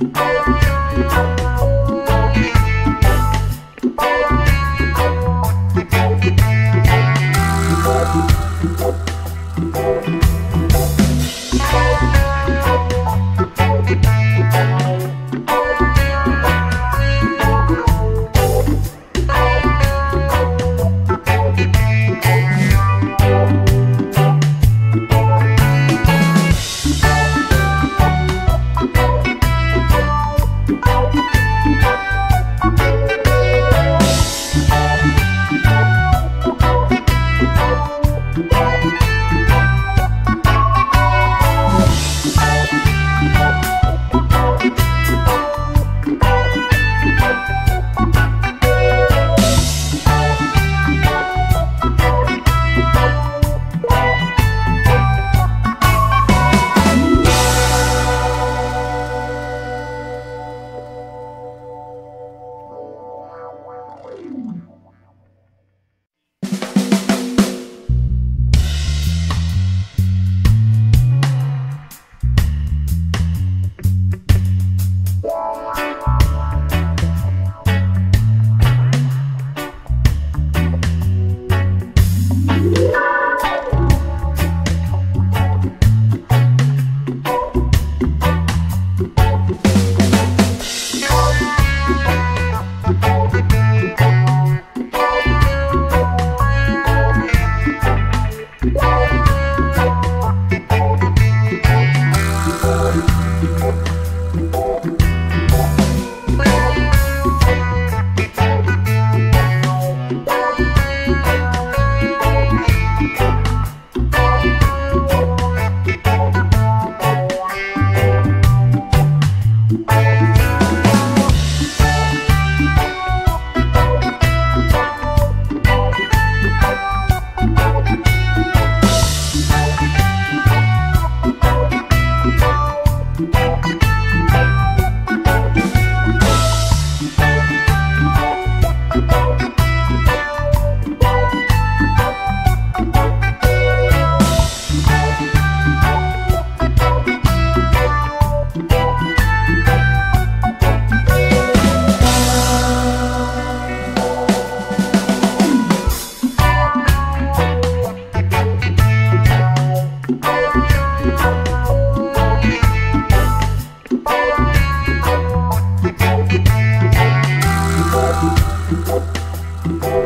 Bye. Yeah.